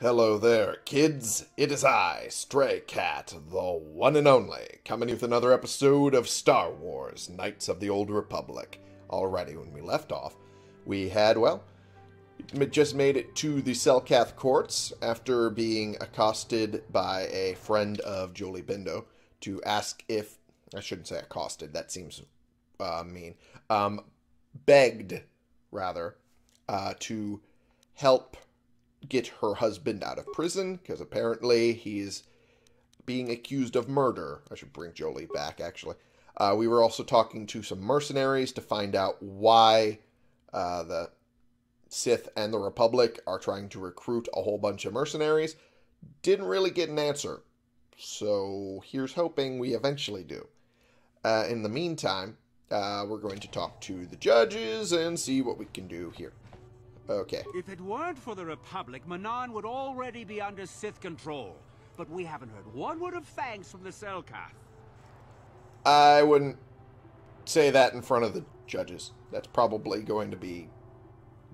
Hello there, kids. It is I, Stray Cat, the one and only, coming with another episode of Star Wars Knights of the Old Republic. Already, when we left off, we had, well, just made it to the Selkath courts after being accosted by a friend of Jolee Bindo to ask if, I shouldn't say accosted, that seems uh, mean, um, begged, rather, uh, to help get her husband out of prison because apparently he's being accused of murder. I should bring Jolee back, actually. Uh, we were also talking to some mercenaries to find out why uh, the Sith and the Republic are trying to recruit a whole bunch of mercenaries. Didn't really get an answer. So here's hoping we eventually do. Uh, in the meantime, uh, we're going to talk to the judges and see what we can do here. Okay. If it weren't for the Republic, Manaan would already be under Sith control. But we haven't heard one word of thanks from the Selkath. I wouldn't say that in front of the judges. That's probably going to be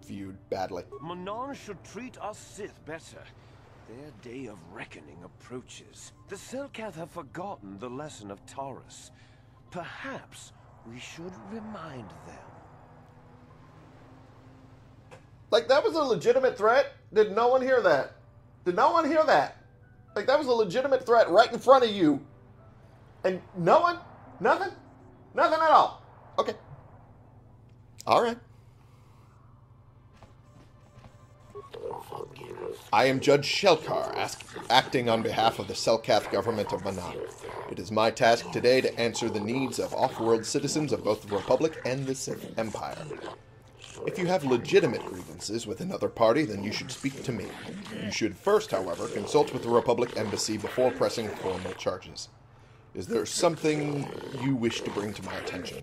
viewed badly. Manaan should treat us Sith better. Their day of reckoning approaches. The Selkath have forgotten the lesson of Taris. Perhaps we should remind them. Like, that was a legitimate threat? Did no one hear that? Did no one hear that? Like, that was a legitimate threat right in front of you. And no one? Nothing? Nothing at all. Okay. All right. I am Judge Shelkar, acting on behalf of the Selkath government of Manaan. It is my task today to answer the needs of off-world citizens of both the Republic and the Sith Empire. If you have legitimate grievances with another party, then you should speak to me. You should first, however, consult with the Republic Embassy before pressing formal charges. Is there something you wish to bring to my attention?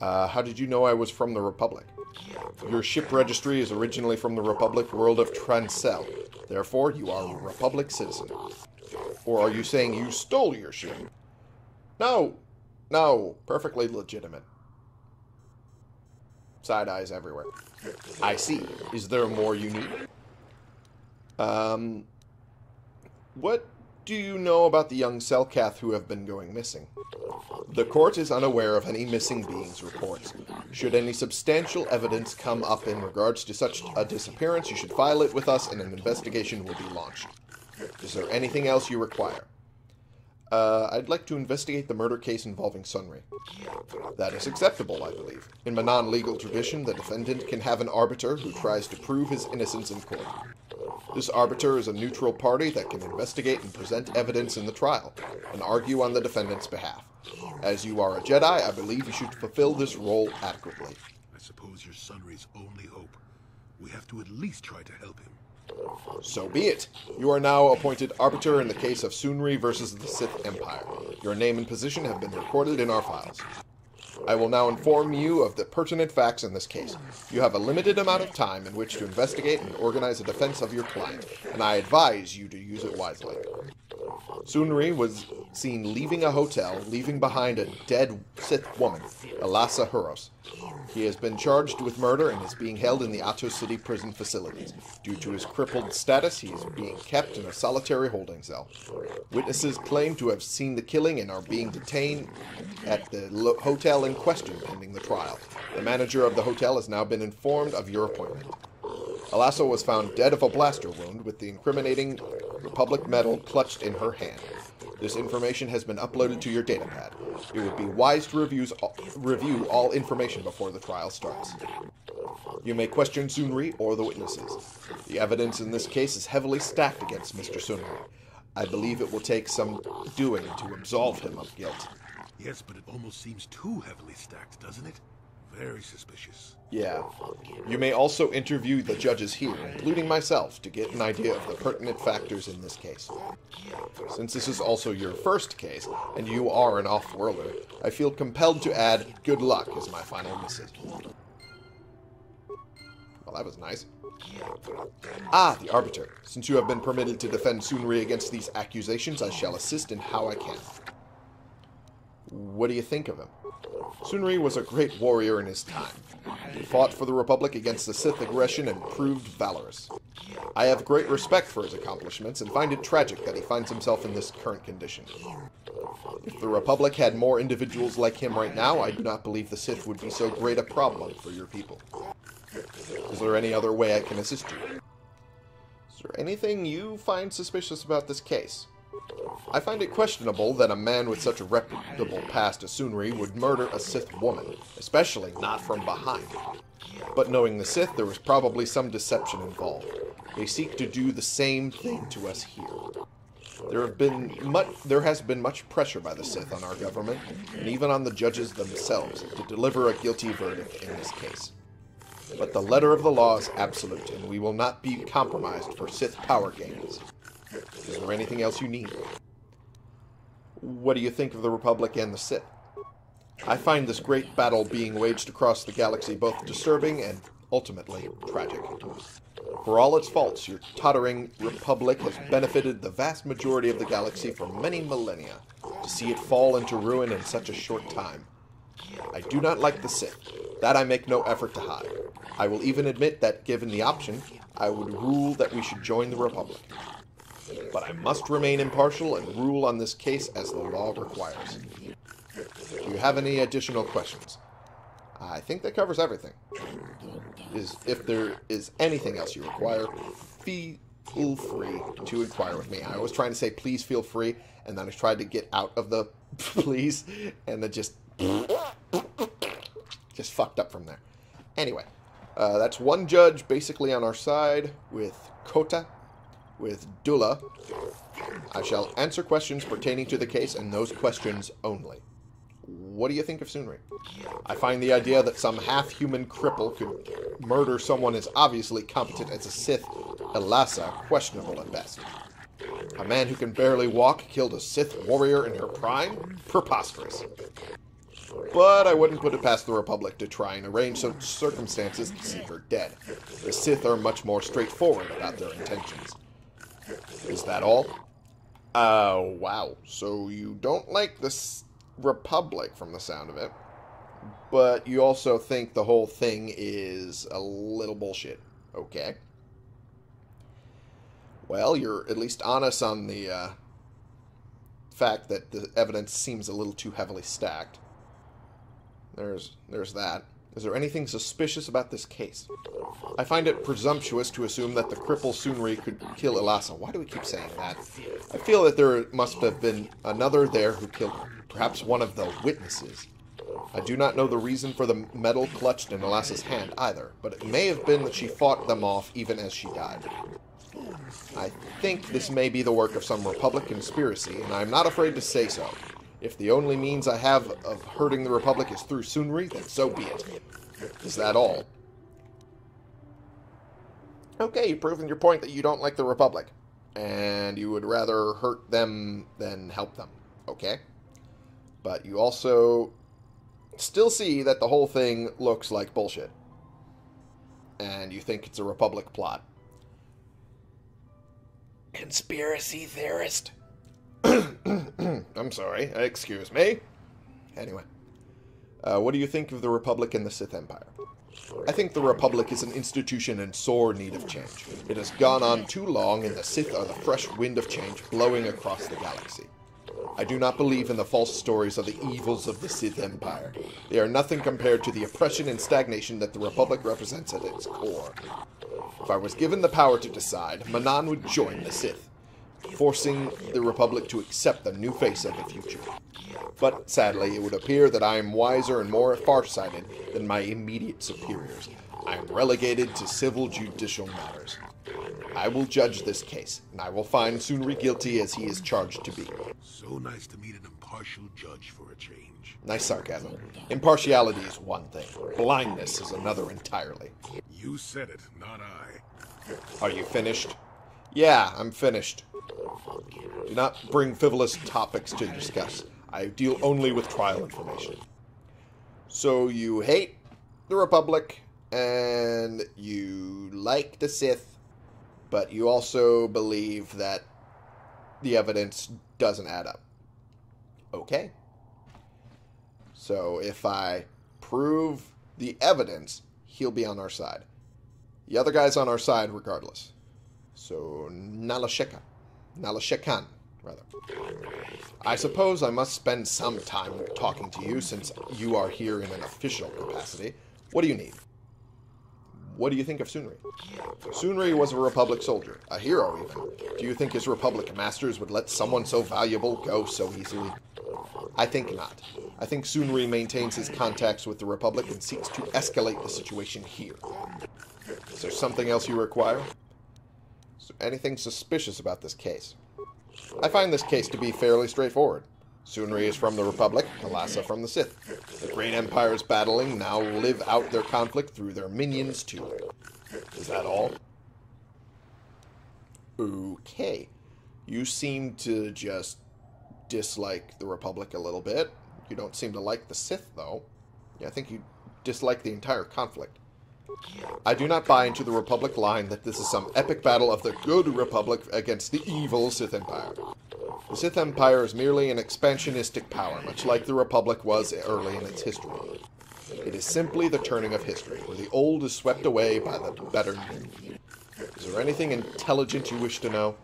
Uh, how did you know I was from the Republic? Your ship registry is originally from the Republic world of Transel. Therefore, you are a Republic citizen. Or are you saying you stole your ship? No. No. Perfectly legitimate. Side eyes everywhere. I see. Is there more you need? Um, what do you know about the young Selkath who have been going missing? The court is unaware of any missing beings reports. Should any substantial evidence come up in regards to such a disappearance, you should file it with us and an investigation will be launched. Is there anything else you require? Uh, I'd like to investigate the murder case involving Sunry. That is acceptable, I believe. In my non-legal tradition, the defendant can have an arbiter who tries to prove his innocence in court. This arbiter is a neutral party that can investigate and present evidence in the trial, and argue on the defendant's behalf. As you are a Jedi, I believe you should fulfill this role adequately. I suppose you're only hope. We have to at least try to help him. So be it. You are now appointed arbiter in the case of Sunry versus the Sith Empire. Your name and position have been recorded in our files. I will now inform you of the pertinent facts in this case. You have a limited amount of time in which to investigate and organize a defense of your client, and I advise you to use it wisely. Sunry was seen leaving a hotel, leaving behind a dead Sith woman, Elassa Huros. He has been charged with murder and is being held in the Ahto City prison facilities. Due to his crippled status, he is being kept in a solitary holding cell. Witnesses claim to have seen the killing and are being detained at the hotel in question pending the trial. The manager of the hotel has now been informed of your appointment. Elassa was found dead of a blaster wound with the incriminating Republic medal clutched in her hand. This information has been uploaded to your datapad. It would be wise to reviews, review all information before the trial starts. You may question Sunry or the witnesses. The evidence in this case is heavily stacked against Mr. Sunry. I believe it will take some doing to absolve him of guilt. Yes, but it almost seems too heavily stacked, doesn't it? Very suspicious. Yeah. You may also interview the judges here, including myself, to get an idea of the pertinent factors in this case. Since this is also your first case, and you are an off-worlder, I feel compelled to add good luck as my final message. Well, that was nice. Ah, the Arbiter. Since you have been permitted to defend Sunry against these accusations, I shall assist in how I can. What do you think of him? Sunry was a great warrior in his time. He fought for the Republic against the Sith aggression and proved valorous. I have great respect for his accomplishments and find it tragic that he finds himself in this current condition. If the Republic had more individuals like him right now, I do not believe the Sith would be so great a problem for your people. Is there any other way I can assist you? Is there anything you find suspicious about this case? I find it questionable that a man with such a reputable past as Sunry would murder a Sith woman, especially not from behind. But knowing the Sith, there was probably some deception involved. They seek to do the same thing to us here. There have been much, there has been much pressure by the Sith on our government, and even on the judges themselves, to deliver a guilty verdict in this case. But the letter of the law is absolute, and we will not be compromised for Sith power gains. Is there anything else you need? What do you think of the Republic and the Sith? I find this great battle being waged across the galaxy both disturbing and ultimately tragic. For all its faults, your tottering republic has benefited the vast majority of the galaxy for many millennia. To see it fall into ruin in such a short time. I do not like the Sith. That I make no effort to hide. I will even admit that, given the option, I would rule that we should join the Republic. But I must remain impartial and rule on this case as the law requires. Do you have any additional questions? I think that covers everything. Is if there is anything else you require, feel free to inquire with me. I was trying to say please feel free, and then I tried to get out of the please, and then just just fucked up from there. Anyway, uh, that's one judge basically on our side with Kota, with Dula. I shall answer questions pertaining to the case and those questions only. What do you think of Sunry? I find the idea that some half-human cripple could murder someone as obviously competent as a Sith Elassa questionable at best. A man who can barely walk killed a Sith warrior in her prime? Preposterous. But I wouldn't put it past the Republic to try and arrange such circumstances to see her dead. The Sith are much more straightforward about their intentions. Is that all? Uh, wow. So you don't like the Republic from the sound of it, but you also think the whole thing is a little bullshit. Okay. Well, you're at least honest on the uh, fact that the evidence seems a little too heavily stacked. There's there's that. Is there anything suspicious about this case? I find it presumptuous to assume that the cripple Sunry could kill Elassa. Why do we keep saying that? I feel that there must have been another there who killed her. Perhaps one of the witnesses. I do not know the reason for the medal clutched in Elassa's hand either, but it may have been that she fought them off even as she died. I think this may be the work of some Republic conspiracy, and I am not afraid to say so. If the only means I have of hurting the Republic is through Sunry, then so be it. Is that all? Okay, you've proven your point that you don't like the Republic. And you would rather hurt them than help them. Okay? But you also still see that the whole thing looks like bullshit. And you think it's a Republic plot. Conspiracy theorist. I'm sorry. Excuse me. Anyway, uh, what do you think of the Republic and the Sith Empire? I think the Republic is an institution in sore need of change. It has gone on too long, and the Sith are the fresh wind of change blowing across the galaxy. I do not believe in the false stories of the evils of the Sith Empire. They are nothing compared to the oppression and stagnation that the Republic represents at its core. If I was given the power to decide, Manaan would join the Sith forcing the Republic to accept the new face of the future. But sadly, it would appear that I am wiser and more farsighted than my immediate superiors. I am relegated to civil judicial matters. I will judge this case, and I will find Sunry guilty as he is charged to be. So nice to meet an impartial judge for a change. Nice sarcasm. Impartiality is one thing. Blindness is another entirely. You said it, not I. Are you finished? Yeah, I'm finished. Do not bring frivolous topics to discuss. I deal only with trial information. So you hate the Republic, and you like the Sith, but you also believe that the evidence doesn't add up. Okay. So if I prove the evidence, he'll be on our side. The other guy's on our side regardless. So Nalasheka. Nalashekan, rather. I suppose I must spend some time talking to you since you are here in an official capacity. What do you need? What do you think of Sunry? Sunry was a Republic soldier, a hero even. Do you think his Republic masters would let someone so valuable go so easily? I think not. I think Sunry maintains his contacts with the Republic and seeks to escalate the situation here. Is there something else you require? Anything suspicious about this case? I find this case to be fairly straightforward. Sunry is from the Republic, Talassa from the Sith. The great empires battling now live out their conflict through their minions too. Is that all? Okay. You seem to just dislike the Republic a little bit. You don't seem to like the Sith, though. Yeah, I think you dislike the entire conflict. I do not buy into the Republic line that this is some epic battle of the good Republic against the evil Sith Empire. The Sith Empire is merely an expansionistic power, much like the Republic was early in its history. It is simply the turning of history, where the old is swept away by the better new. Is there anything intelligent you wish to know?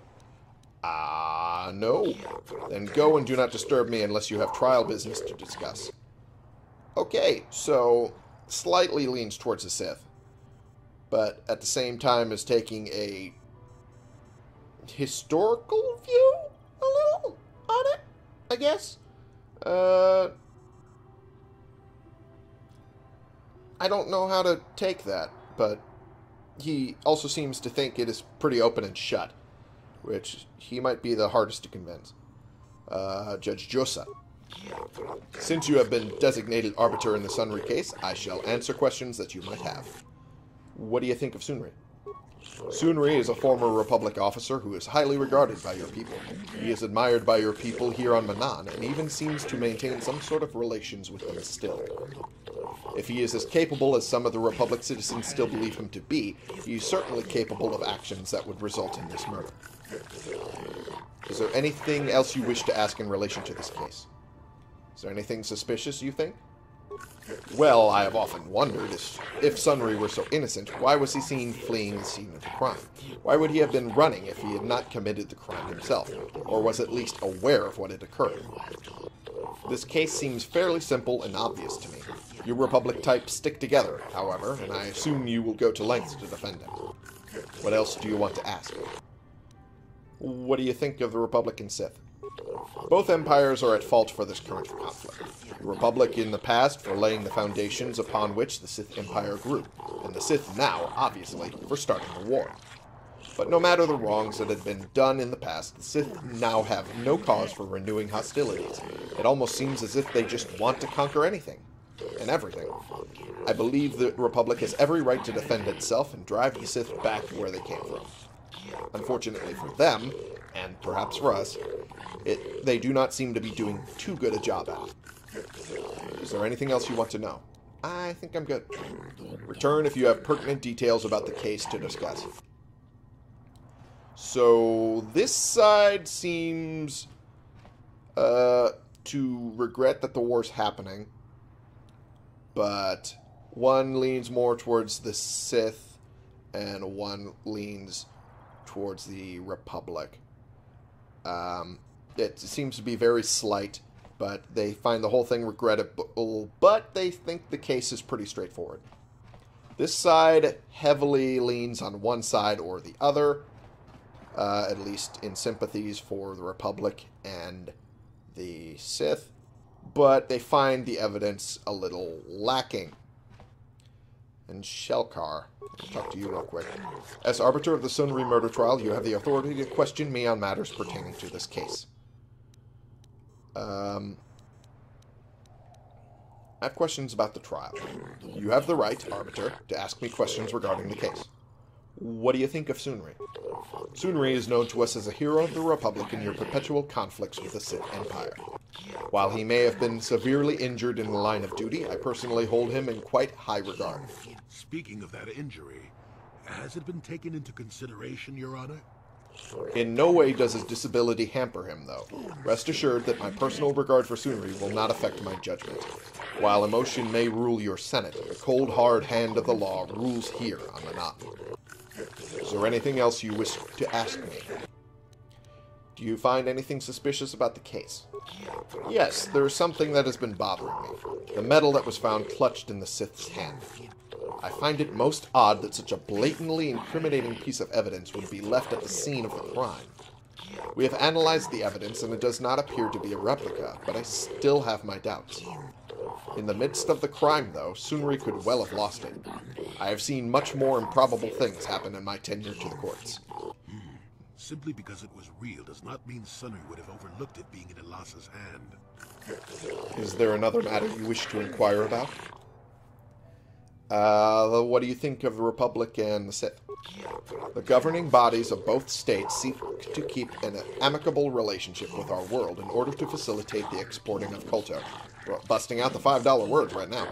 Ah, uh, no. Then go and do not disturb me unless you have trial business to discuss. Okay, so slightly leans towards the Sith, but at the same time is taking a historical view a little on it, I guess. Uh, I don't know how to take that, but he also seems to think it is pretty open and shut, which he might be the hardest to convince. Uh, Judge Josa. Since you have been designated arbiter in the Sunry case, I shall answer questions that you might have. What do you think of Sunry? Sunry is a former Republic officer who is highly regarded by your people. He is admired by your people here on Manaan, and even seems to maintain some sort of relations with them still. If he is as capable as some of the Republic citizens still believe him to be, he is certainly capable of actions that would result in this murder. Is there anything else you wish to ask in relation to this case? Is there anything suspicious, you think? Well, I have often wondered if, Sunry were so innocent, why was he seen fleeing the scene of the crime? Why would he have been running if he had not committed the crime himself, or was at least aware of what had occurred? This case seems fairly simple and obvious to me. You Republic types stick together, however, and I assume you will go to lengths to defend him. What else do you want to ask? What do you think of the Republic and Sith? Both empires are at fault for this current conflict. The Republic in the past for laying the foundations upon which the Sith Empire grew, and the Sith now, obviously, for starting the war. But no matter the wrongs that had been done in the past, the Sith now have no cause for renewing hostilities. It almost seems as if they just want to conquer anything and everything. I believe the Republic has every right to defend itself and drive the Sith back to where they came from. Unfortunately for them, and perhaps for us, it, they do not seem to be doing too good a job at it. Is there anything else you want to know? I think I'm good. Return if you have pertinent details about the case to discuss. So, this side seems uh, to regret that the war's happening, but one leans more towards the Sith, and one leans towards the Republic. Um, it seems to be very slight, but they find the whole thing regrettable, but they think the case is pretty straightforward. This side heavily leans on one side or the other, uh, at least in sympathies for the Republic and the Sith, but they find the evidence a little lacking. And Shelkar, I'll talk to you real quick. As arbiter of the Sunry murder trial, you have the authority to question me on matters pertaining to this case. Um, I have questions about the trial. You have the right, Arbiter, to ask me questions regarding the case. What do you think of Sunry? Sunry is known to us as a hero of the Republic in your perpetual conflicts with the Sith Empire. While he may have been severely injured in the line of duty, I personally hold him in quite high regard. Speaking of that injury, has it been taken into consideration, Your Honor? In no way does his disability hamper him, though. Rest assured that my personal regard for Sunry will not affect my judgment. While emotion may rule your senate, the cold hard hand of the law rules here on Manaan. Is there anything else you wish to ask me? Do you find anything suspicious about the case? Yes, there is something that has been bothering me. The medal that was found clutched in the Sith's hand. I find it most odd that such a blatantly incriminating piece of evidence would be left at the scene of the crime. We have analyzed the evidence, and it does not appear to be a replica, but I still have my doubts. In the midst of the crime, though, Sunry could well have lost it. I have seen much more improbable things happen in my tenure to the courts. Simply because it was real does not mean Sunry would have overlooked it being in Elassa's hand. Is there another matter you wish to inquire about? Uh, what do you think of the Republic and the Sith? The governing bodies of both states seek to keep an amicable relationship with our world in order to facilitate the exporting of culture. Busting out the $5 words right now.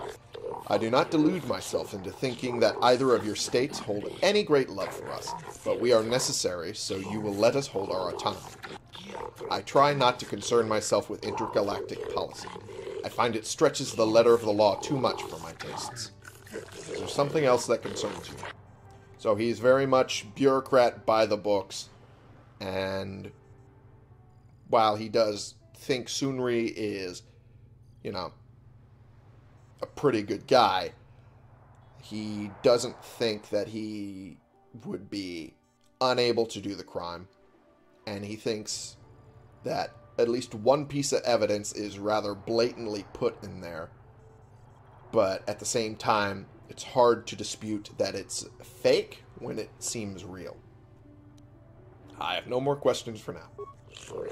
I do not delude myself into thinking that either of your states hold any great love for us, but we are necessary, so you will let us hold our autonomy. I try not to concern myself with intergalactic policy. I find it stretches the letter of the law too much for my tastes. Is there something else that concerns you? So he's very much bureaucrat by the books, and while he does think Sunry is, you know, a pretty good guy, he doesn't think that he would be unable to do the crime, and he thinks that at least one piece of evidence is rather blatantly put in there but at the same time, it's hard to dispute that it's fake when it seems real. I have no more questions for now.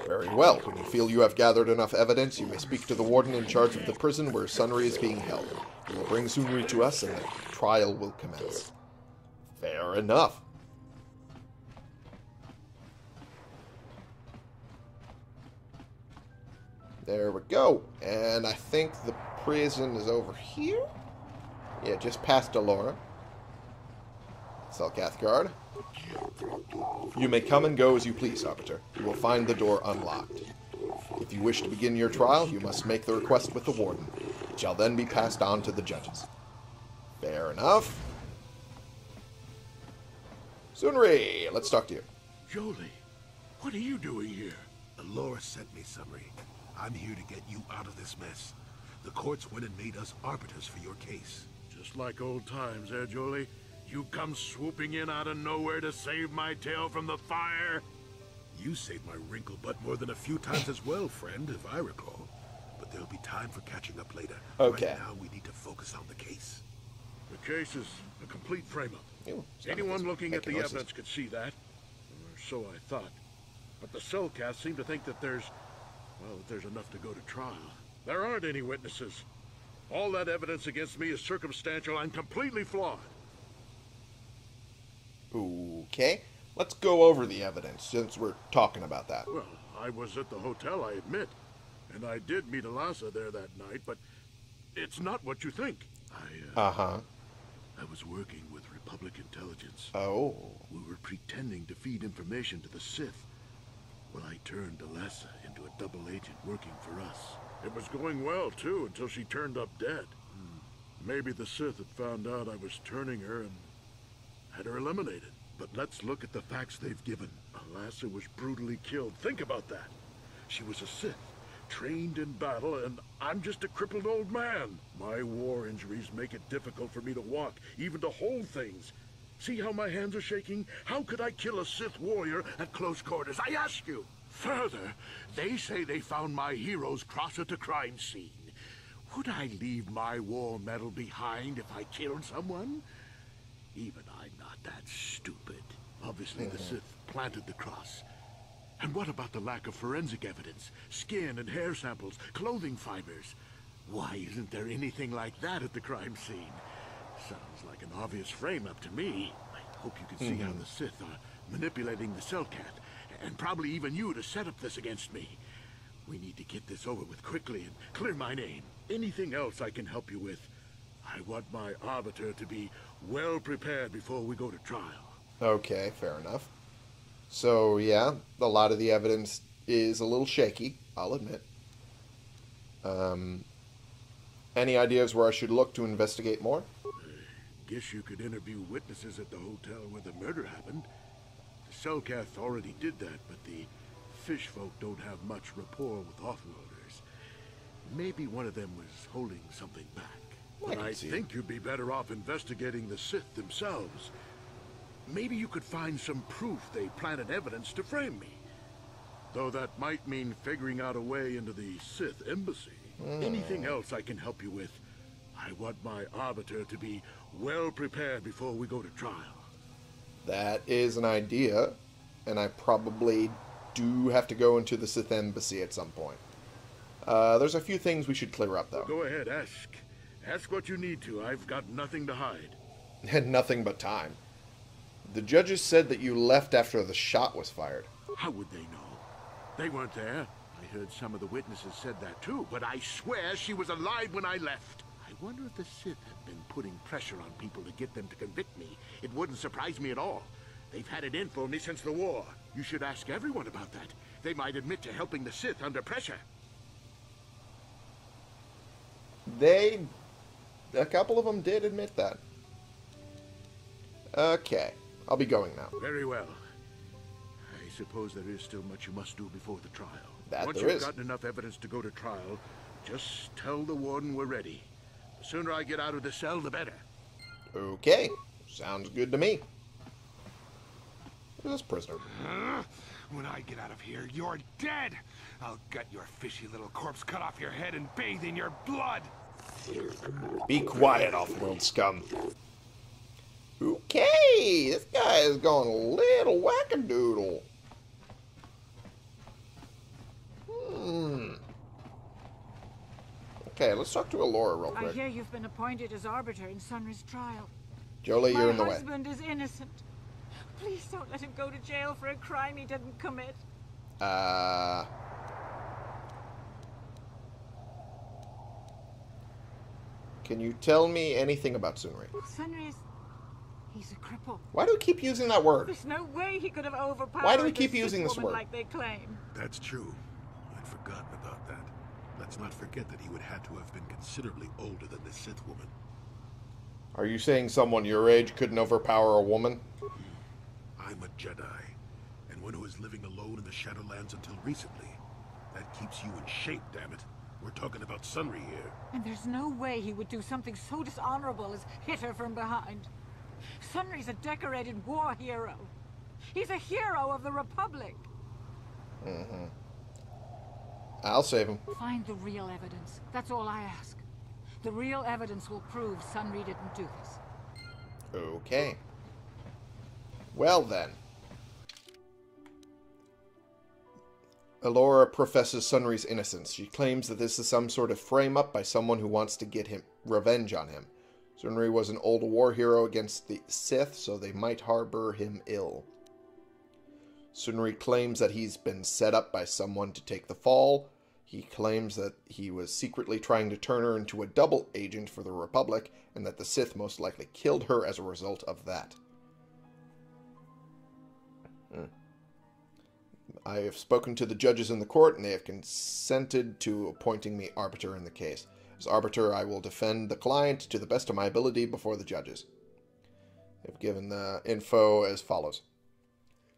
Very well. When you feel you have gathered enough evidence, you may speak to the warden in charge of the prison where Sunry is being held. He will bring Sunry to us, and the trial will commence. Fair enough. There we go. And I think the prison is over here? Yeah, just past Delora. Selkath guard. You may come and go as you please, Arbiter. You will find the door unlocked. If you wish to begin your trial, you must make the request with the warden. It shall then be passed on to the judges. Fair enough. Sunry, let's talk to you. Jolee, what are you doing here? Elora sent me, Sunry. I'm here to get you out of this mess. The courts went and made us arbiters for your case. Just like old times, eh, Jolee? You come swooping in out of nowhere to save my tail from the fire? You saved my wrinkle butt more than a few times as well, friend, if I recall. But there'll be time for catching up later. Okay. Right now, we need to focus on the case. The case is a complete frame-up. Ew, it's not Anyone looking at the echinosis. evidence could see that. Or so I thought. But the Selkath seem to think that there's... Well, that there's enough to go to trial. There aren't any witnesses. All that evidence against me is circumstantial and completely flawed. Okay. Let's go over the evidence since we're talking about that. Well, I was at the hotel, I admit. And I did meet Alasa there that night, but it's not what you think. I, uh, Uh huh. I was working with Republic Intelligence. Oh. We were pretending to feed information to the Sith. Well, I turned Alessa into a double agent working for us. It was going well, too, until she turned up dead. Maybe the Sith had found out I was turning her and had her eliminated. But let's look at the facts they've given. Alassa was brutally killed. Think about that. She was a Sith, trained in battle, and I'm just a crippled old man. My war injuries make it difficult for me to walk, even to hold things. See how my hands are shaking? How could I kill a Sith warrior at close quarters? I ask you. Further, they say they found my heroes cross at the crime scene. Would I leave my war medal behind if I killed someone? Even I'm not that stupid. Obviously, the mm-hmm. Sith planted the cross. And what about the lack of forensic evidence? Skin and hair samples, clothing fibers. Why isn't there anything like that at the crime scene? Sounds like an obvious frame-up to me. I hope you can see how mm-hmm. the Sith are manipulating the Selkath, and probably even you to set up this against me. We need to get this over with quickly and clear my name. Anything else I can help you with? I want my Arbiter to be well prepared before we go to trial. Okay, fair enough. So, yeah, a lot of the evidence is a little shaky, I'll admit. Um, any ideas where I should look to investigate more? Guess you could interview witnesses at the hotel where the murder happened. Selkath already did that, but the fish folk don't have much rapport with offloaders. Maybe one of them was holding something back. I But I it. think you'd be better off investigating the Sith themselves. Maybe you could find some proof they planted evidence to frame me. Though that might mean figuring out a way into the Sith embassy. Hmm. Anything else I can help you with? I want my arbiter to be well prepared before we go to trial. That is an idea, and I probably do have to go into the Sith Embassy at some point. Uh, there's a few things we should clear up, though. Go ahead, ask. Ask what you need to. I've got nothing to hide. And nothing but time. The judges said that you left after the shot was fired. How would they know? They weren't there. I heard some of the witnesses said that too, but I swear she was alive when I left. I wonder if the Sith have been putting pressure on people to get them to convict me. It wouldn't surprise me at all. They've had it in for me since the war. You should ask everyone about that. They might admit to helping the Sith under pressure. They. A couple of them did admit that. Okay, I'll be going now. Very well. I suppose there is still much you must do before the trial. That Once there you've is. gotten enough evidence to go to trial, just tell the warden we're ready. The sooner I get out of the cell, the better. Okay, sounds good to me. Who's this prisoner? When I get out of here, you're dead. I'll gut your fishy little corpse, cut off your head, and bathe in your blood. Be quiet, off-world scum. Okay, this guy is going a little wackadoodle. Hmm. Okay, let's talk to Alora real quick. I hear you've been appointed as arbiter in Sunry's trial. Jolee, My you're in the way. My husband is innocent. Please don't let him go to jail for a crime he didn't commit. Uh. Can you tell me anything about Sunri? Sunry is... He's a cripple. Why do we keep using that word? There's no way he could have overpowered Why do we keep using this woman word? like they claim. That's true. I'd forgotten about that. Let's not forget that he would have to have been considerably older than the Sith woman. Are you saying someone your age couldn't overpower a woman? I'm a Jedi, and one who is living alone in the Shadowlands until recently. That keeps you in shape, damn it. We're talking about Sunry here. And there's no way he would do something so dishonorable as hit her from behind. Sunry's a decorated war hero. He's a hero of the Republic. Mm-hmm. I'll save him. Find the real evidence. That's all I ask. The real evidence will prove Sunry didn't do this. Okay. Well then. Elora professes Sunry's innocence. She claims that this is some sort of frame up by someone who wants to get him revenge on him. Sunry was an old war hero against the Sith, so they might harbor him ill. Sunry claims that he's been set up by someone to take the fall. He claims that he was secretly trying to turn her into a double agent for the Republic, and that the Sith most likely killed her as a result of that. Hmm. I have spoken to the judges in the court, and they have consented to appointing me arbiter in the case. As arbiter, I will defend the client to the best of my ability before the judges. They've given the info as follows.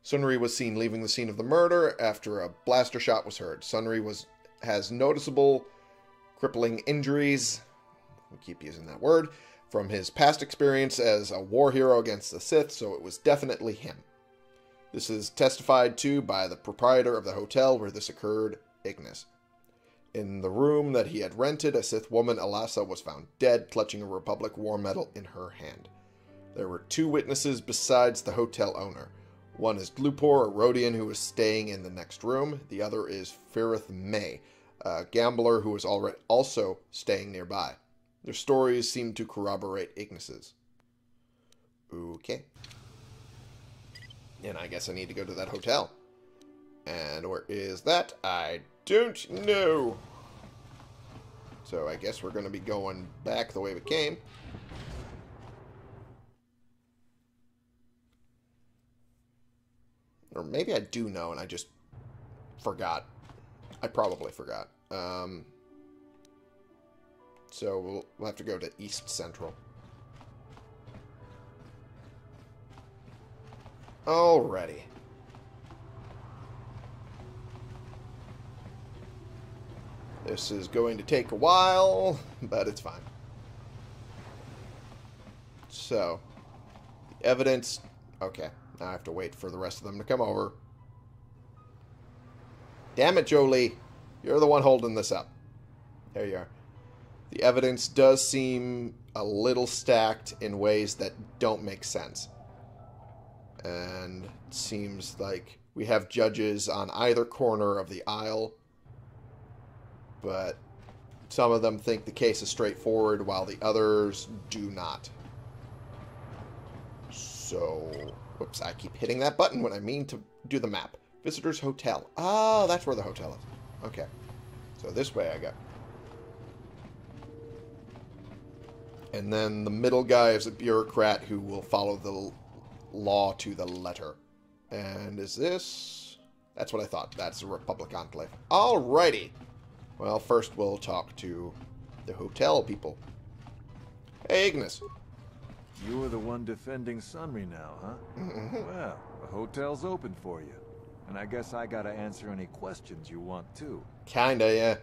Sunry was seen leaving the scene of the murder after a blaster shot was heard. Sunry was has noticeable crippling injuries. We keep using that word from his past experience as a war hero against the Sith, so it was definitely him. This is testified to by the proprietor of the hotel where this occurred, Ignis. In the room that he had rented, a Sith woman, Alassa, was found dead, clutching a Republic war medal in her hand. There were two witnesses besides the hotel owner. One is Glupor, a Rodian who is staying in the next room. The other is Firith May, a gambler who is already also staying nearby. Their stories seem to corroborate Ignis's. Okay. And I guess I need to go to that hotel. And where is that? I don't know. So I guess we're going to be going back the way we came. Or maybe I do know and I just forgot. I probably forgot. Um, so we'll, we'll have to go to East Central. Alrighty. This is going to take a while, but it's fine. So, the evidence... Okay, now I have to wait for the rest of them to come over. Damn it, Jolee. You're the one holding this up. There you are. The evidence does seem a little stacked in ways that don't make sense. And it seems like we have judges on either corner of the aisle but some of them think the case is straightforward while the others do not. So, whoops, I keep hitting that button when I mean to do the map. Visitors Hotel. Oh, that's where the hotel is. Okay. So this way I go. And then the middle guy is a bureaucrat who will follow the law to the letter. And is this... That's what I thought. That's a Republic Enclave. Alrighty. Well, first we'll talk to the hotel people. Hey, Ignis. You were the one defending Sunry now, huh? well, the hotel's open for you. And I guess I gotta answer any questions you want, too. Kinda, yeah.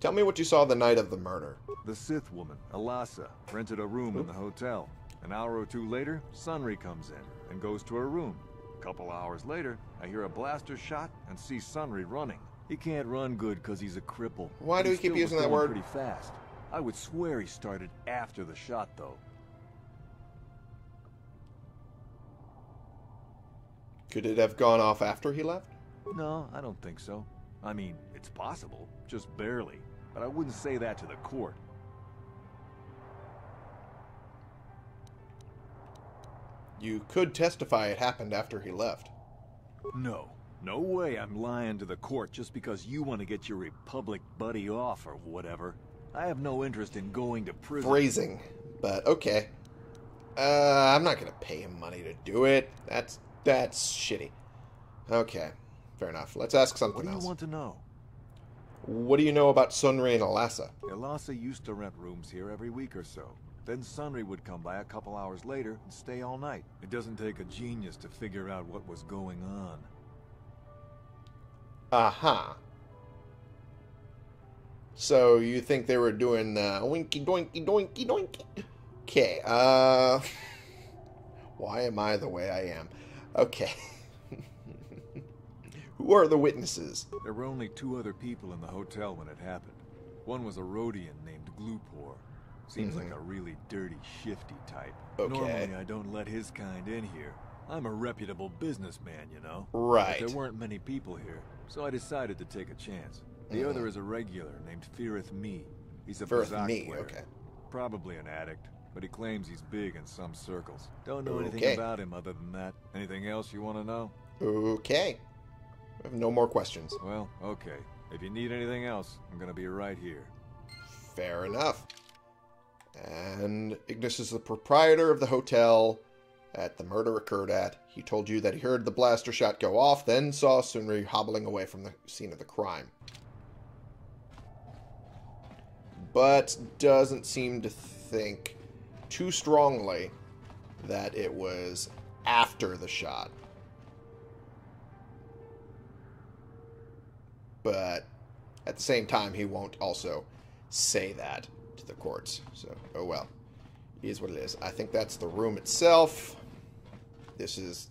Tell me what you saw the night of the murder. The Sith woman, Alasa, rented a room in the hotel. An hour or two later, Sunry comes in and goes to her room. A couple hours later, I hear a blaster shot and see Sunry running. He can't run good because he's a cripple. Why do we keep using that word? Pretty fast. I would swear he started after the shot, though. Could it have gone off after he left? No, I don't think so. I mean, it's possible, just barely. But I wouldn't say that to the court. You could testify it happened after he left. No. No way I'm lying to the court just because you want to get your Republic buddy off or whatever. I have no interest in going to prison. Phrasing, but okay. Uh, I'm not gonna pay him money to do it. That's that's shitty. Okay, fair enough. Let's ask something else. What do you else. want to know? What do you know about Sunray and Alasa? Elassa used to rent rooms here every week or so. Then Sunry would come by a couple hours later and stay all night. It doesn't take a genius to figure out what was going on. Aha. So you think they were doing uh, winky doinky doinky doinky? Okay. Uh, why am I the way I am? Okay. Who are the witnesses? There were only two other people in the hotel when it happened. One was a Rodian named Glupor. Seems like mm-hmm. a really dirty, shifty type. Okay. Normally, I don't let his kind in here. I'm a reputable businessman, you know. Right. But there weren't many people here, so I decided to take a chance. The other mm-hmm. is a regular named Firith Me. He's a Bazak Me, okay. Probably an addict, but he claims he's big in some circles. Don't know anything about him other than that. Anything else you want to know? Okay. I have no more questions. Well, okay. If you need anything else, I'm gonna be right here. Fair enough. And Ignis is the proprietor of the hotel that the murder occurred at. He told you that he heard the blaster shot go off, then saw Sunry hobbling away from the scene of the crime. But doesn't seem to think too strongly that it was after the shot. But at the same time, he won't also say that to the courts. So, oh well. It is what it is. I think that's the room itself. This is...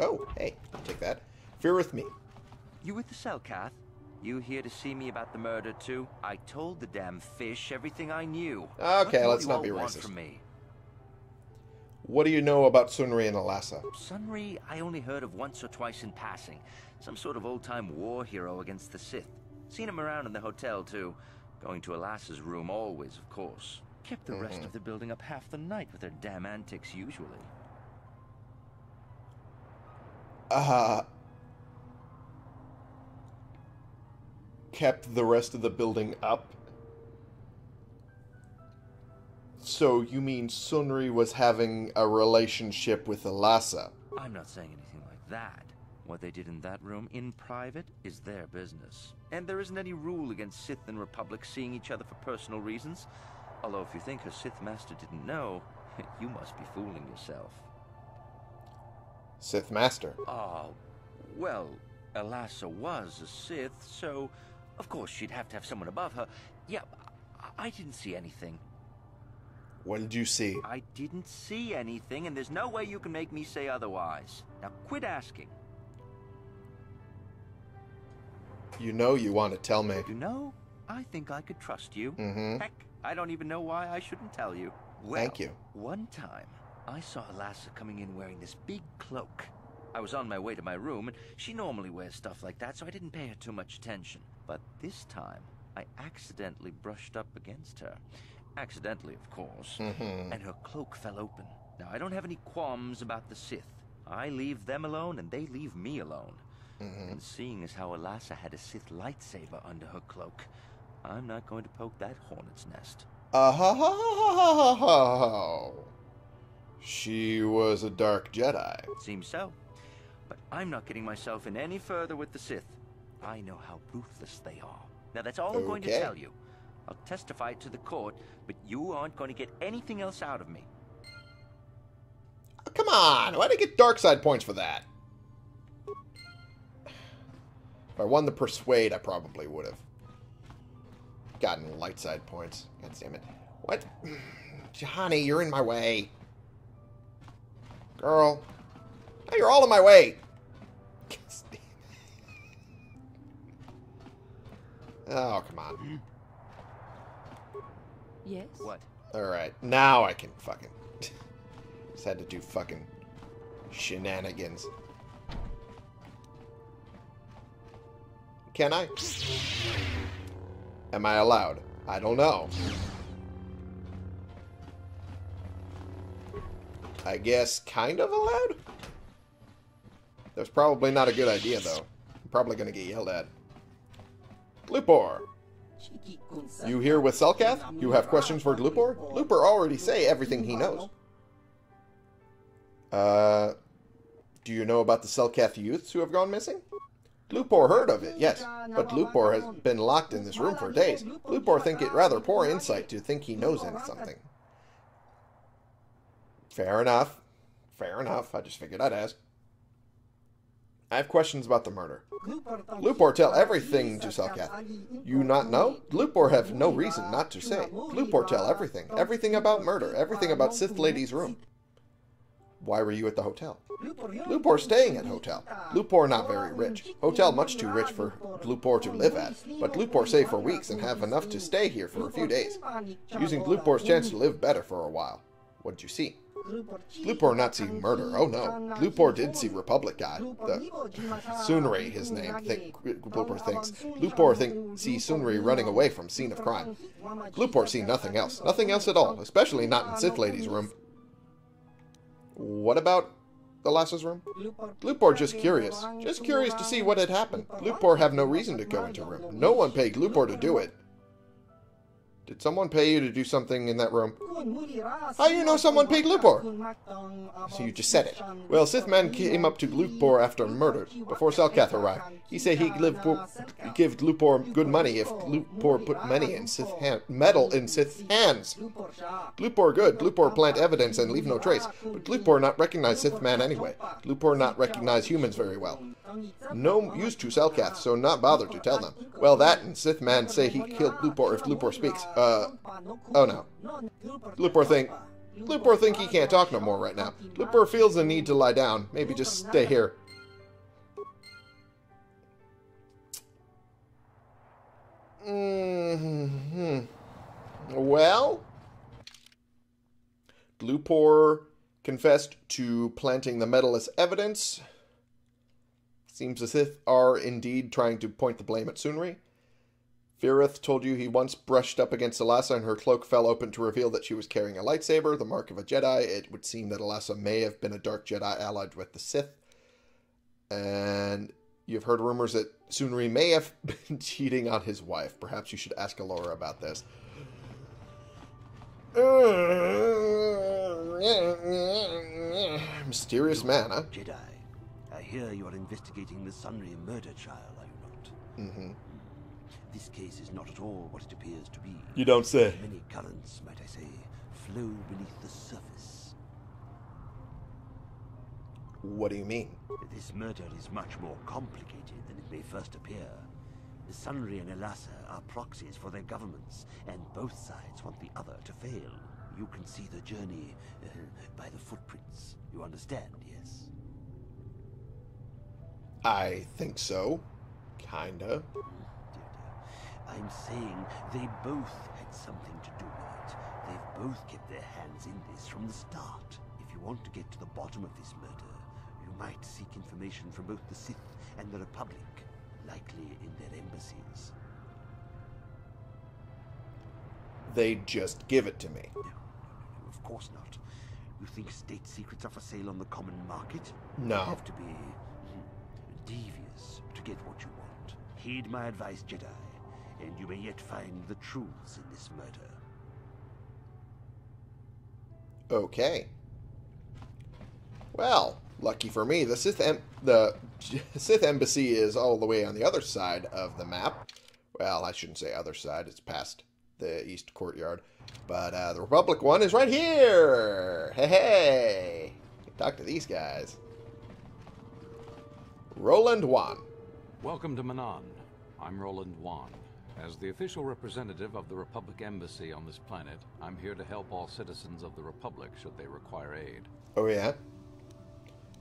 Oh, hey, I'll take that. Fear with me. You with the Selkath? You here to see me about the murder too? I told the damn fish everything I knew. Okay, let's not be racist. From me? What do you know about Sunry and Alasa? Sunry, I only heard of once or twice in passing. Some sort of old-time war hero against the Sith. Seen him around in the hotel too. Going to Alasa's room always, of course. Kept the rest of the building up half the night with their damn antics usually. Uh... Kept the rest of the building up. So you mean Sunry was having a relationship with Alasa? I'm not saying anything like that. What they did in that room in private is their business. And there isn't any rule against Sith and Republic seeing each other for personal reasons. Although if you think her Sith Master didn't know, you must be fooling yourself. Sith Master. Ah, well, Alasa was a Sith, so of course she'd have to have someone above her. Yeah, I, didn't see anything. What did you see? I didn't see anything, and there's no way you can make me say otherwise. Now quit asking. You know you want to tell me. You know, I think I could trust you. Mhm. Heck, I don't even know why I shouldn't tell you. Well, Thank you. One time, I saw Elassa coming in wearing this big cloak. I was on my way to my room, and she normally wears stuff like that, so I didn't pay her too much attention. But this time, I accidentally brushed up against her. Accidentally, of course. Mhm. And her cloak fell open. Now, I don't have any qualms about the Sith. I leave them alone, and they leave me alone. And seeing as how Elassa had a Sith lightsaber under her cloak, I'm not going to poke that hornet's nest. Oh. She was a dark Jedi. Seems so. But I'm not getting myself in any further with the Sith. I know how ruthless they are. Now that's all I'm going to tell you. I'll testify to the court, but you aren't going to get anything else out of me. Uh, come on, why'd I get dark side points for that? If I won the persuade, I probably would have gotten light side points. God damn it. What? Johnny, you're in my way. Girl. Now you're all in my way. Oh, come on. Yes? What? Alright, now I can fucking... Just had to do fucking shenanigans. Can I? Am I allowed? I don't know. I guess kind of allowed? That's probably not a good idea, though. I'm probably going to get yelled at. Gluupor! You here with Selkath? You have questions for Gluupor? Gluupor already say everything he knows. Uh, do you know about the Selkath youths who have gone missing? Gluupor heard of it, yes, but Gluupor has been locked in this room for days. Gluupor think it rather poor insight to think he knows something. Fair enough. Fair enough. I just figured I'd ask. I have questions about the murder. Gluupor tell everything to Selkath. You not know? Gluupor have no reason not to say. Gluupor tell everything. Everything about murder. Everything about Sith Lady's room. Why were you at the hotel? Gluupor staying at hotel. Gluupor not very rich. Hotel much too rich for Gluupor to live at. But Gluupor stay for weeks and have enough to stay here for a few days. Using Gluupor's chance to live better for a while. What did you see? Gluupor not see murder. Oh no. Lupor did see Republic guy. The Sunry, his name. Think Lupor thinks. Lupor think see Sunry running away from scene of crime. Lupor see nothing else. Nothing else at all. Especially not in Sith Lady's room. What about Elassa's room? Lupor just curious. Just curious to see what had happened. Lupor have no reason to go into room. No one paid Lupor to do it. Did someone pay you to do something in that room? How you know someone paid Gluupor? So you just said it. Well, Sith man came up to Gluupor after murder, before Selkath arrived. He said he'd give, give Gluupor good money if Gluupor put money in Sith hand, metal in Sith hands. Gluupor good. Gluupor plant evidence and leave no trace. But Gluupor not recognize Sith man anyway. Gluupor not recognize humans very well. No use to Selkath, so not bother to tell them. Well, that and Sith man say he killed Gluupor if Gluupor speaks. Uh, oh no. Gluupor think, Gluupor think he can't talk no more right now. Gluupor feels the need to lie down. Maybe just stay here. hmm Well, Gluupor confessed to planting the metal as evidence. Seems as if are indeed trying to point the blame at Sunry. Firith told you he once brushed up against Elassa and her cloak fell open to reveal that she was carrying a lightsaber, the mark of a Jedi. It would seem that Elassa may have been a dark Jedi allied with the Sith. And you've heard rumors that Sunry may have been cheating on his wife. Perhaps you should ask Elora about this. Mm. Mysterious man, huh? Jedi, hear you are investigating the Sunry murder trial, are you not? Mm-hmm. This case is not at all what it appears to be. You don't say. Many currents, might I say, flow beneath the surface. What do you mean? This murder is much more complicated than it may first appear. The Sunry and Elassa are proxies for their governments, and both sides want the other to fail. You can see the journey uh, by the footprints. You understand, yes? I think so. Kinda. Dear, dear. I'm saying they both had something to do with it. They've both kept their hands in this from the start. If you want to get to the bottom of this murder, you might seek information from both the Sith and the Republic, likely in their embassies. They'd just give it to me. No, no, no, of course not. You think state secrets are for sale on the common market? No. You have to be devious to get what you want. Heed my advice, Jedi, and you may yet find the truths in this murder. Okay. Well, lucky for me, the Sith em- the Sith embassy is all the way on the other side of the map. Well, I shouldn't say other side; it's past the east courtyard. But uh, the Republic one is right here. Hey, hey! Talk to these guys. Roland Wann. Welcome to Manaan. I'm Roland Wann. As the official representative of the Republic Embassy on this planet, I'm here to help all citizens of the Republic should they require aid. Oh yeah.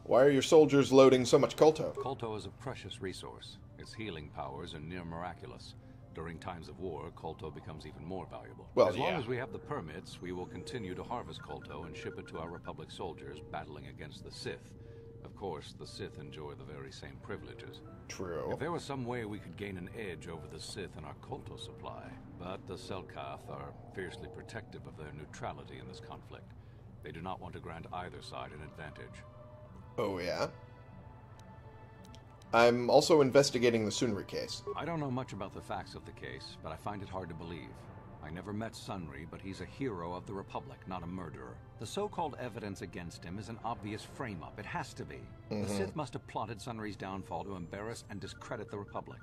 Why are your soldiers loading so much Kolto? Kolto is a precious resource. Its healing powers are near miraculous. During times of war, Kolto becomes even more valuable. Well, as long as we have the permits, we will continue to harvest Kolto and ship it to our Republic soldiers battling against the Sith. Of course, the Sith enjoy the very same privileges. True. If there was some way we could gain an edge over the Sith in our Kolto supply, but the Selkath are fiercely protective of their neutrality in this conflict. They do not want to grant either side an advantage. Oh yeah. I'm also investigating the Sunry case. I don't know much about the facts of the case, but I find it hard to believe. I never met Sunry, but he's a hero of the Republic, not a murderer. The so-called evidence against him is an obvious frame-up. It has to be. The mm-hmm. Sith must have plotted Sunry's downfall to embarrass and discredit the Republic.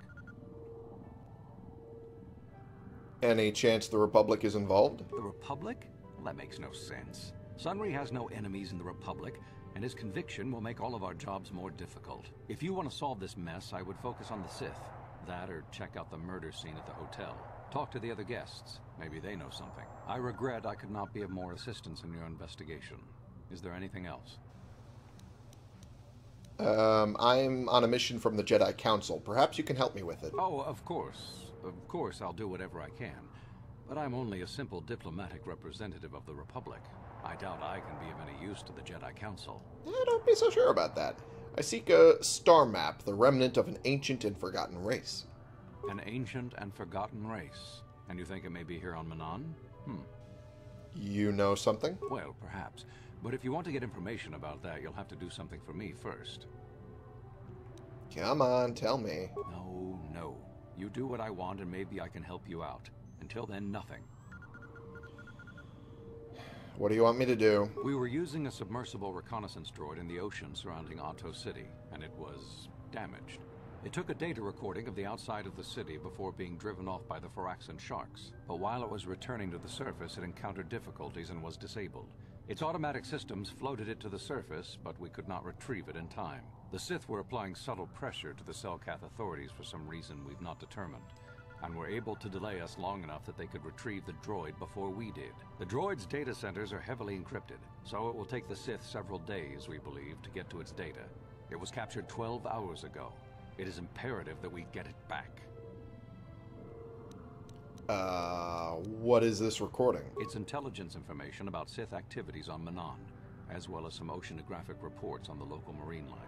Any chance the Republic is involved? The Republic? Well, that makes no sense. Sunry has no enemies in the Republic, and his conviction will make all of our jobs more difficult. If you want to solve this mess, I would focus on the Sith. That or check out the murder scene at the hotel. Talk to the other guests. Maybe they know something. I regret I could not be of more assistance in your investigation. Is there anything else? Um, I'm on a mission from the Jedi Council. Perhaps you can help me with it. Oh, of course. Of course, I'll do whatever I can. But I'm only a simple diplomatic representative of the Republic. I doubt I can be of any use to the Jedi Council. Eh, don't be so sure about that. I seek a star map, the remnant of an ancient and forgotten race. An ancient and forgotten race. And you think it may be here on Manaan? Hmm. You know something? Well, perhaps. But if you want to get information about that, you'll have to do something for me first. Come on, tell me. No, no. You do what I want and maybe I can help you out. Until then, nothing. What do you want me to do? We were using a submersible reconnaissance droid in the ocean surrounding Ahto City, and it was damaged. It took a data recording of the outside of the city before being driven off by the Firaxan sharks, but while it was returning to the surface, it encountered difficulties and was disabled. Its automatic systems floated it to the surface, but we could not retrieve it in time. The Sith were applying subtle pressure to the Selkath authorities for some reason we've not determined, and were able to delay us long enough that they could retrieve the droid before we did. The droid's data centers are heavily encrypted, so it will take the Sith several days, we believe, to get to its data. It was captured 12 hours ago. It is imperative that we get it back. Uh, what is this recording? It's intelligence information about Sith activities on Manaan, as well as some oceanographic reports on the local marine life.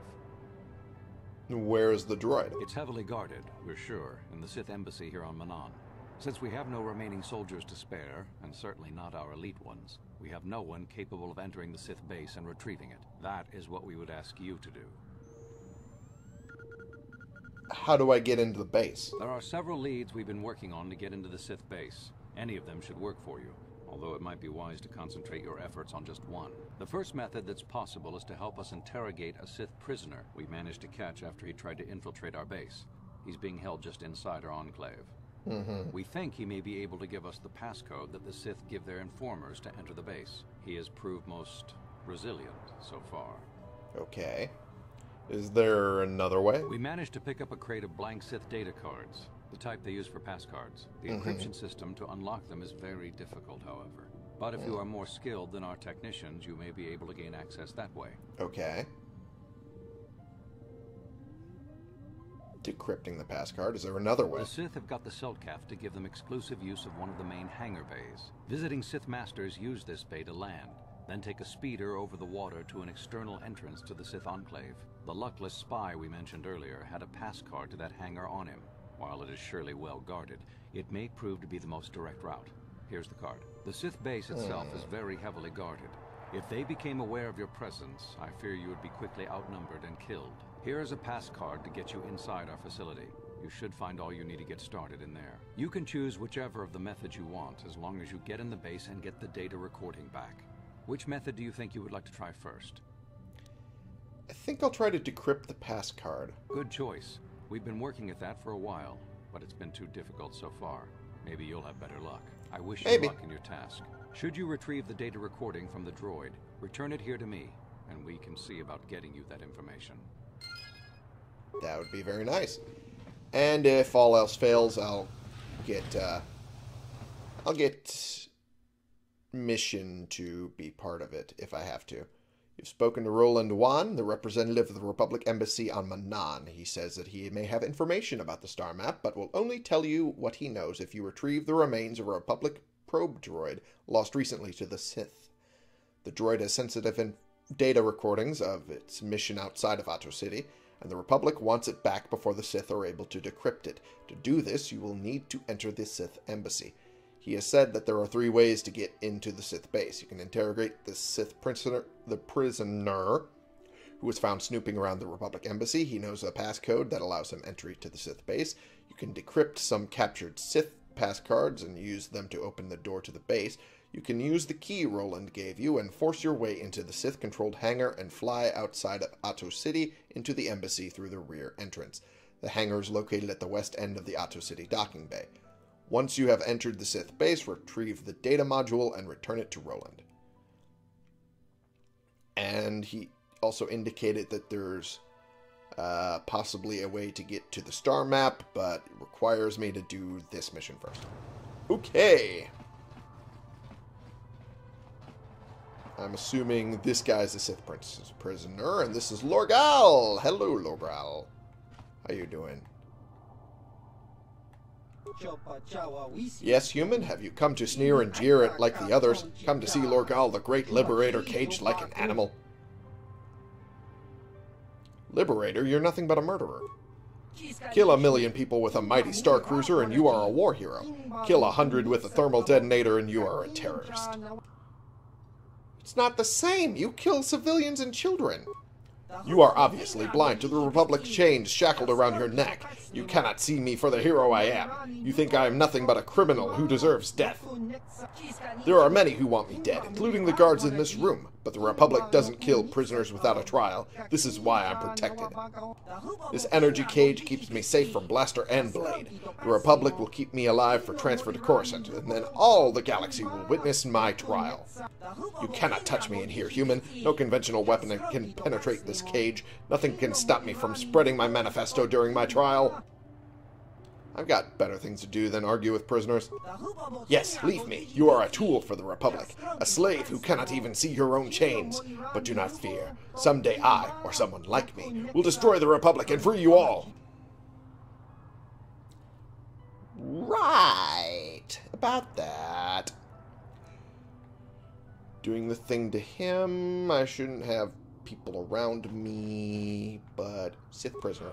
Where is the droid? It's heavily guarded, we're sure, in the Sith embassy here on Manaan. Since we have no remaining soldiers to spare, and certainly not our elite ones, we have no one capable of entering the Sith base and retrieving it. That is what we would ask you to do. How do I get into the base? There are several leads we've been working on to get into the Sith base. Any of them should work for you. although it might be wise to concentrate your efforts on just one. The first method that's possible is to help us interrogate a Sith prisoner we managed to catch after he tried to infiltrate our base. He's being held just inside our enclave. Mm-hmm. We think he may be able to give us the passcode that the Sith give their informers to enter the base. He has proved most resilient so far. Okay. Is there another way? We managed to pick up a crate of blank Sith data cards, the type they use for passcards. The Mhm. encryption system to unlock them is very difficult, however. But if you are more skilled than our technicians, you may be able to gain access that way. Okay. Decrypting the pass card. Is there another way? The Sith have got the Selkath to give them exclusive use of one of the main hangar bays. Visiting Sith masters use this bay to land, then take a speeder over the water to an external entrance to the Sith enclave. The luckless spy we mentioned earlier had a pass card to that hangar on him. While it is surely well guarded, it may prove to be the most direct route. Here's the card. The Sith base itself is hmm. very heavily guarded. If they became aware of your presence, I fear you would be quickly outnumbered and killed. Here is a pass card to get you inside our facility. You should find all you need to get started in there. You can choose whichever of the methods you want, as long as you get in the base and get the data recording back. Which method do you think you would like to try first? I think I'll try to decrypt the pass card. Good choice. We've been working at that for a while, but it's been too difficult so far. Maybe you'll have better luck. I wish Maybe. you luck in your task. Should you retrieve the data recording from the droid, return it here to me, and we can see about getting you that information. That would be very nice. And if all else fails, I'll get uh, I'll get mission to be part of it if I have to. You've spoken to Roland Wann, the representative of the Republic Embassy on Manaan. He says that he may have information about the star map, but will only tell you what he knows if you retrieve the remains of a Republic probe droid lost recently to the Sith. The droid has sensitive data recordings of its mission outside of Ahto City, and the Republic wants it back before the Sith are able to decrypt it. To do this, you will need to enter the Sith embassy. He has said that there are three ways to get into the Sith base. You can interrogate the Sith prisoner, the prisoner who was found snooping around the Republic embassy. He knows a passcode that allows him entry to the Sith base. You can decrypt some captured Sith passcards and use them to open the door to the base. You can use the key Roland gave you and force your way into the Sith controlled hangar and fly outside of Ahto City into the embassy through the rear entrance. The hangar is located at the west end of the Ahto City docking bay. Once you have entered the Sith base, retrieve the data module and return it to Roland. And he also indicated that there's uh, possibly a way to get to the star map, but it requires me to do this mission first. Okay. I'm assuming this guy's the Sith Prince's prisoner, and this is Lorgal. Hello, Lorgal. How you doing? Yes, human, have you come to sneer and jeer at like the others? Come to see Lorgal, the great liberator, caged like an animal? Liberator, you're nothing but a murderer. Kill a million people with a mighty star cruiser and you are a war hero. Kill a hundred with a thermal detonator and you are a terrorist. It's not the same. You kill civilians and children. You are obviously blind to the Republic's chains shackled around your neck. You cannot see me for the hero I am. You think I am nothing but a criminal who deserves death. There are many who want me dead, including the guards in this room, but the Republic doesn't kill prisoners without a trial. This is why I'm protected. This energy cage keeps me safe from blaster and blade. The Republic will keep me alive for transfer to Coruscant, and then all the galaxy will witness my trial. You cannot touch me in here, human. No conventional weapon can penetrate this cage. Nothing can stop me from spreading my manifesto during my trial. I've got better things to do than argue with prisoners. Yes, leave me. You are a tool for the Republic, a slave who cannot even see your own chains. But do not fear. Someday I, or someone like me, will destroy the Republic and free you all. Right. About that. Doing the thing to him. I shouldn't have people around me, but Sith prisoner.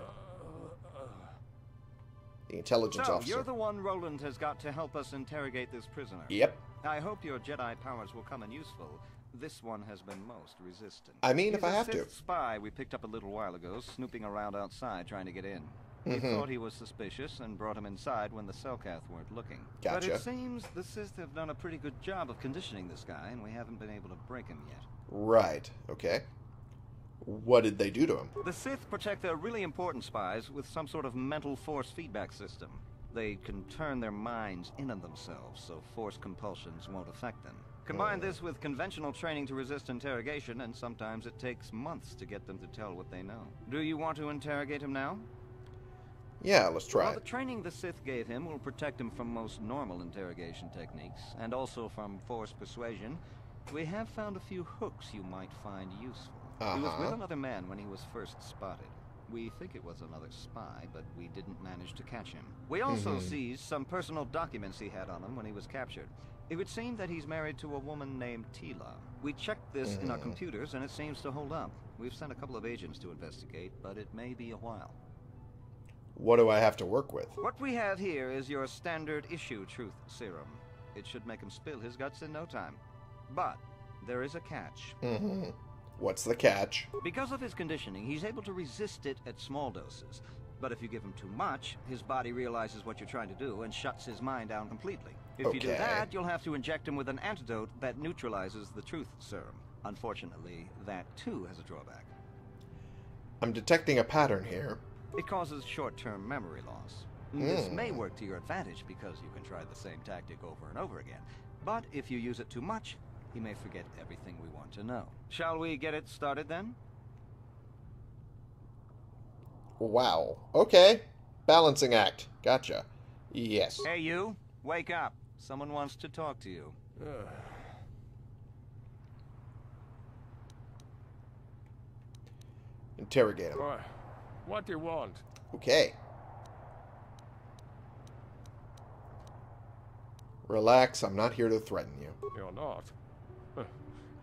The intelligence so, officer. you're the one Roland has got to help us interrogate this prisoner. Yep. I hope your Jedi powers will come in useful. This one has been most resistant. I mean, He's if I have to. Spy we picked up a little while ago, snooping around outside trying to get in. We Mhm. thought he was suspicious and brought him inside when the Selkath weren't looking. Gotcha. But it seems the Sith have done a pretty good job of conditioning this guy, and we haven't been able to break him yet. Right. Okay. What did they do to him? The Sith protect their really important spies with some sort of mental force feedback system. They can turn their minds in on themselves, so force compulsions won't affect them. Combine this with conventional training to resist interrogation, and sometimes it takes months to get them to tell what they know. Do you want to interrogate him now? Yeah, let's try Well, it. the training the Sith gave him will protect him from most normal interrogation techniques, and also from force persuasion. We have found a few hooks you might find useful. He was Uh-huh. with another man when he was first spotted. We think it was another spy, but we didn't manage to catch him. We also Mhm. seized some personal documents he had on him when he was captured. It would seem that he's married to a woman named Tila. We checked this in our Mhm. computers, and it seems to hold up. We've sent a couple of agents to investigate, but it may be a while. What do I have to work with? What we have here is your standard issue truth serum. It should make him spill his guts in no time. But there is a catch. hmm What's the catch? Because of his conditioning, he's able to resist it at small doses. But if you give him too much, his body realizes what you're trying to do and shuts his mind down completely. If you do that, you'll have to inject him with an antidote that neutralizes the truth serum. Unfortunately, that too has a drawback. I'm detecting a pattern here. It causes short-term memory loss. This Hmm. may work to your advantage because you can try the same tactic over and over again. But if you use it too much, he may forget everything we want to know. Shall we get it started then? Wow. Okay. Balancing act. Gotcha. Yes. Hey you, wake up. Someone wants to talk to you. Interrogate him. What? What do you want? Okay. Relax, I'm not here to threaten you. You're not.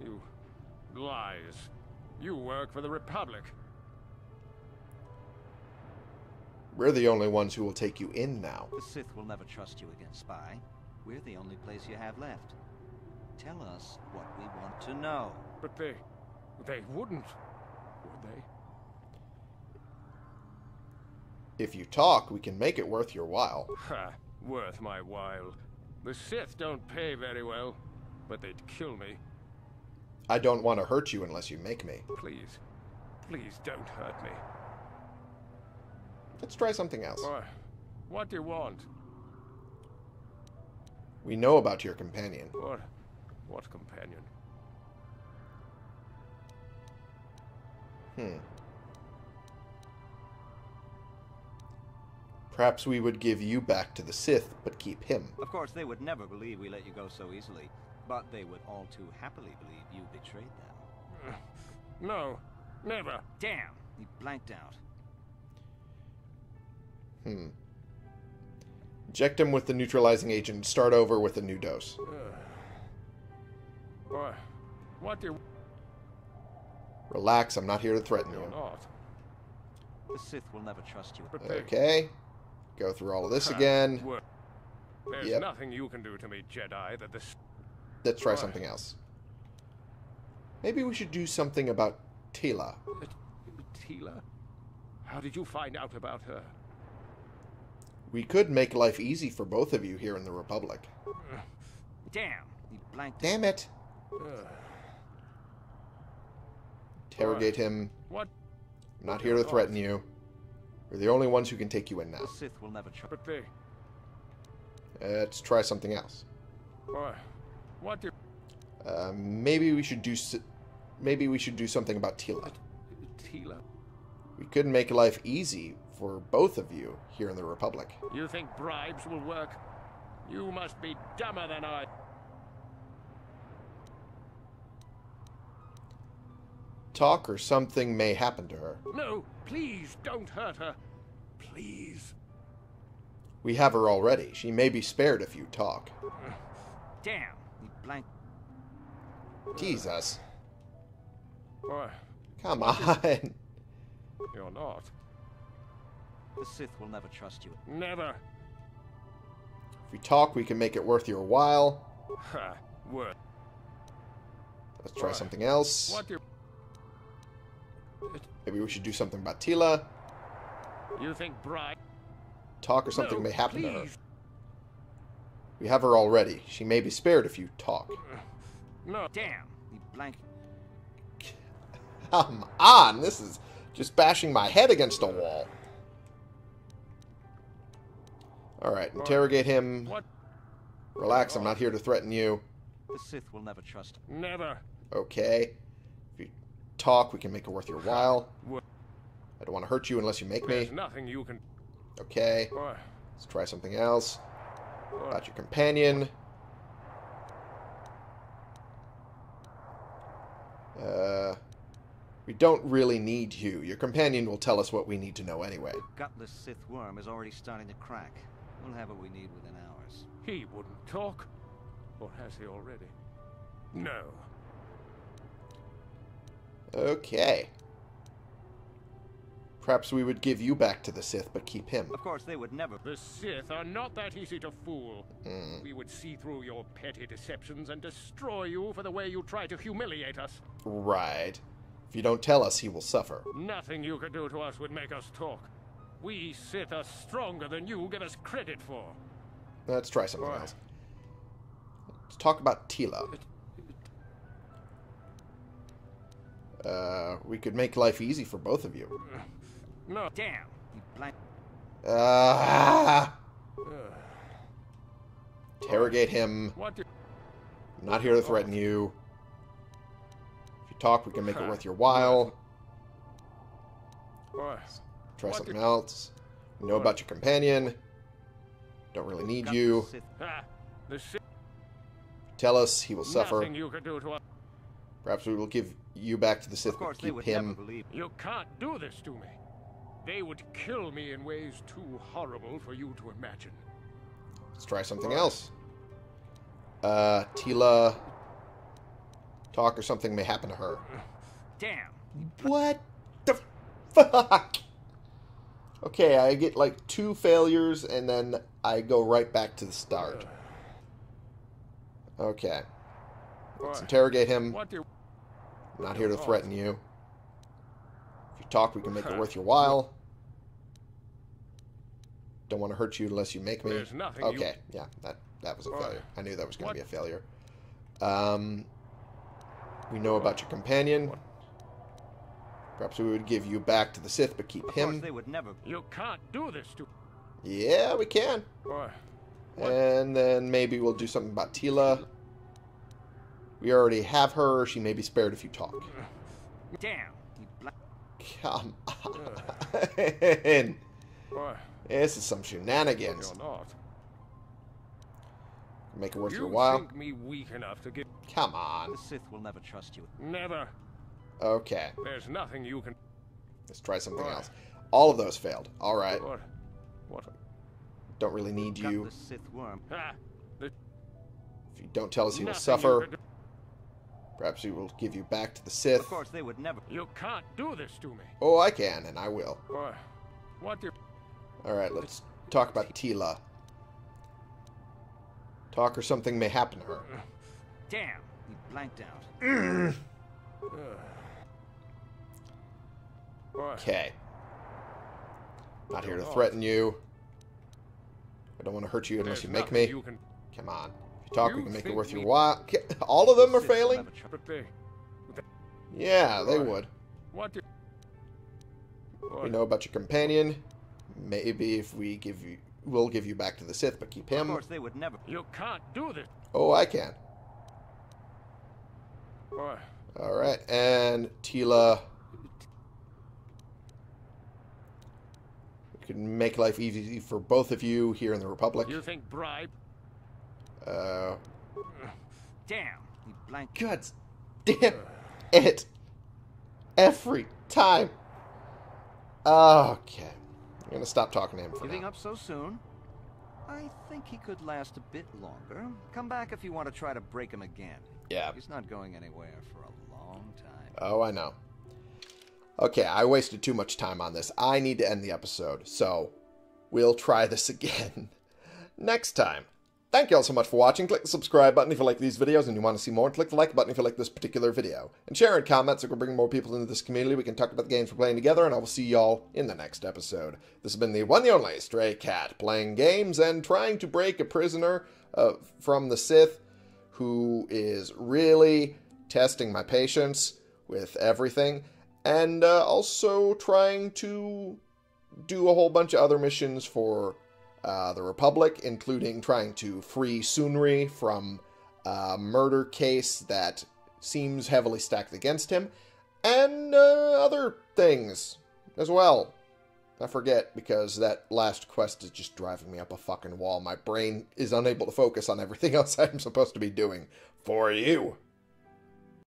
Huh. You lies. You work for the Republic. We're the only ones who will take you in now. The Sith will never trust you again, Spy. We're the only place you have left. Tell us what we want to know. But they they wouldn't, would they? If you talk, we can make it worth your while. Ha! Worth my while. The Sith don't pay very well, but they'd kill me. I don't want to hurt you unless you make me. Please. Please don't hurt me. Let's try something else. What? What do you want? We know about your companion. What? What companion? Hmm. Perhaps we would give you back to the Sith, but keep him. Of course, they would never believe we let you go so easily, but they would all too happily believe you betrayed them. No, never. Damn! He blanked out. Hmm. Inject him with the neutralizing agent and start over with a new dose. What? What do you... Relax, I'm not here to threaten You're not. The Sith will never trust you. Okay. Go through all of this again. There's Yep. nothing you can do to me, Jedi, that this... Let's try something else. Maybe we should do something about Tila. Tila? How did you find out about her? We could make life easy for both of you here in the Republic. Damn! He blanked Damn it! Ugh. Interrogate him. What? I'm not here to threaten you. We're the only ones who can take you in now. The Sith will never trust. But they... Let's try something else. What? What do Uh, maybe we should do. Maybe we should do something about Tila. Tila? We could make life easy for both of you here in the Republic. You think bribes will work? You must be dumber than I... Talk or something may happen to her. No, please don't hurt her. Please. We have her already. She may be spared if you talk. Damn! He blanked. Jesus. What? Come on. You're not. The Sith will never trust you. Never. If we talk, we can make it worth your while. Ha! Word. Let's try What? something else. What do. Maybe we should do something about Tila. You think bribe? Talk or something No, may happen to her. Please. We have her already. She may be spared if you talk. No. Damn. You blank. Come on, this is just bashing my head against a wall. Alright, interrogate him. What? Relax, I'm not here to threaten you. The Sith will never trust. Never. Okay. If you talk, we can make it worth your while. I don't want to hurt you unless you make me. There's nothing you can. Okay. Let's try something else. Boy. About your companion. Uh, we don't really need you. Your companion will tell us what we need to know anyway. The Gutless Sith worm is already starting to crack. We'll have what we need within hours. He wouldn't talk. Or has he already? No. Okay. Perhaps we would give you back to the Sith, but keep him. Of course, they would never. The Sith are not that easy to fool. Hmm. We would see through your petty deceptions and destroy you for the way you try to humiliate us. Right. If you don't tell us, he will suffer. Nothing you could do to us would make us talk. We Sith are stronger than you give us credit for. Let's try something Boy. else. Let's talk about Tila. Uh, we could make life easy for both of you. No. Damn. You blank. Uh, interrogate him. What I'm not here to threaten you. If you talk, we can make it worth your while. Boy. Try What something else. We know about your companion. Don't really need you. Sith. Ah, the Sith. Tell us, he will suffer. Nothing you could do to us. Perhaps we will give you back to the Sith, Of but keep him. You can't do this to me. They would kill me in ways too horrible for you to imagine. Let's try something else. Uh, Tila. Talk or something may happen to her. Damn. What the fuck? Okay, I get like two failures and then I go right back to the start. Okay. Let's interrogate him. I'm not here to threaten you. If you talk, we can make it worth your while. Don't want to hurt you unless you make me. There's nothing you- Okay, yeah, that that was a Boy. failure. I knew that was going to be a failure. Um, we know about your companion. Perhaps we would give you back to the Sith, but keep Of him. they would never. You can't do this to. Yeah, we can. Boy. And then maybe we'll do something about Tila. We already have her. She may be spared if you talk. Damn. You. Come on. Boy. This is some shenanigans. You're not. Make it worth you your while. think me weak enough to give? Come on. The Sith will never trust you. Never. Okay, There's nothing you can. let's try something What? else. All of those failed. All right. What? What? Don't really need you. Gutless Sith worm. Ah, If you don't tell us, he will nothing you suffer. Perhaps we will give you back to the Sith. Of course, they would never. You can't do this to me. Oh, I can, and I will. Boy. What do? All right, let's talk about Tila. Talk or something may happen to her. Damn. You blanked out. Okay. Not here to threaten you. I don't want to hurt you unless you make me. Come on. If you talk, we can make it worth your while. All of them are failing? never tr- But they. Yeah, they would. What do? We know about your companion. Maybe if we give you, we'll give you back to the Sith, but keep him. Of him. course, they would never. You can't do this. Oh, I can. Boy. All right, and Tila. We can make life easy for both of you here in the Republic. You think bribe? Uh, Damn. You blanked. God damn it! Every time. Okay, I'm gonna stop talking to him for Giving now. up so soon? I think he could last a bit longer. Come back if you want to try to break him again. Yeah. He's not going anywhere for a long time. Oh, I know. Okay, I wasted too much time on this. I need to end the episode, so we'll try this again next time Thank you all so much for watching. Click the subscribe button if you like these videos and you want to see more. Click the like button if you like this particular video. And share and comment so we can bring more people into this community. We can talk about the games we're playing together. And I will see y'all in the next episode. This has been the one and only Stray Cat, playing games and trying to break a prisoner uh, from the Sith who is really testing my patience with everything. And uh, also trying to do a whole bunch of other missions for uh, the Republic, including trying to free Sunry from a murder case that seems heavily stacked against him, and uh, other things as well. I forget because that last quest is just driving me up a fucking wall. My brain is unable to focus on everything else I'm supposed to be doing for you.